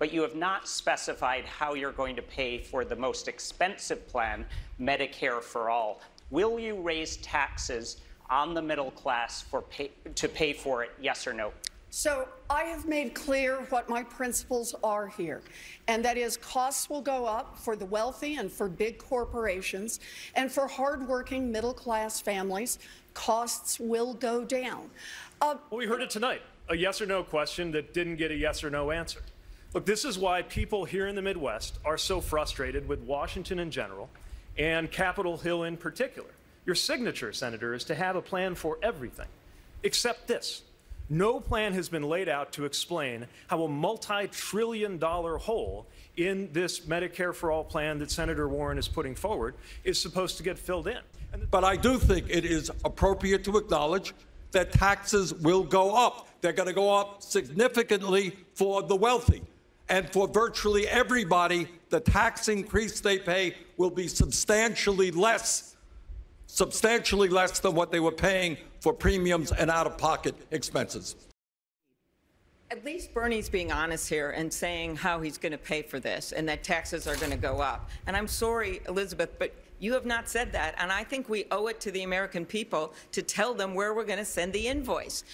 but you have not specified how you're going to pay for the most expensive plan, Medicare for All. Will you raise taxes on the middle class for pay, to pay for it, yes or no? So I have made clear what my principles are here, and that is costs will go up for the wealthy and for big corporations, and for hardworking middle-class families, costs will go down. Uh, Well, we heard it tonight a yes or no question that didn't get a yes or no answer. Look, this is why people here in the Midwest are so frustrated with Washington in general and Capitol Hill in particular. Your signature, Senator, is to have a plan for everything, except this. No plan has been laid out to explain how a multi trillion dollar hole in this Medicare for All plan that Senator Warren is putting forward is supposed to get filled in. But I do think it is appropriate to acknowledge that taxes will go up. They're going to go up significantly for the wealthy. And for virtually everybody, the tax increase they pay will be substantially less, substantially less than what they were paying for premiums and out of pocket expenses. At least Bernie's being honest here and saying how he's going to pay for this and that taxes are going to go up. And I'm sorry, Elizabeth, but you have not said that. And I think we owe it to the American people to tell them where we're going to send the invoice.